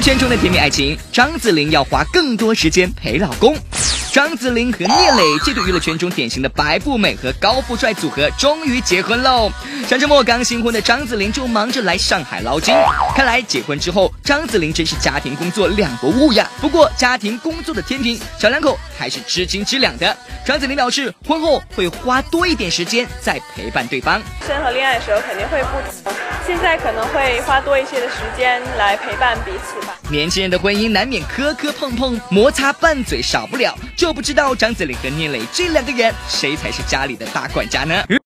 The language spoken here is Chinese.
圈中的甜蜜爱情，张子琳要花更多时间陪老公。张子琳和聂磊这对娱乐圈中典型的白富美和高富帅组合终于结婚喽！上周末刚新婚的张子琳就忙着来上海捞金，看来结婚之后张子琳真是家庭工作两不误呀。不过家庭工作的天平，小两口还是知斤知两的。张子琳表示，婚后会花多一点时间在陪伴对方。生和恋爱的时候肯定会不同，现在可能会花多一些的时间来陪伴彼此吧。年轻人的婚姻难免磕磕碰碰，摩擦拌嘴少不了，就都不知道张子琳和聂磊这两个人谁才是家里的大管家呢？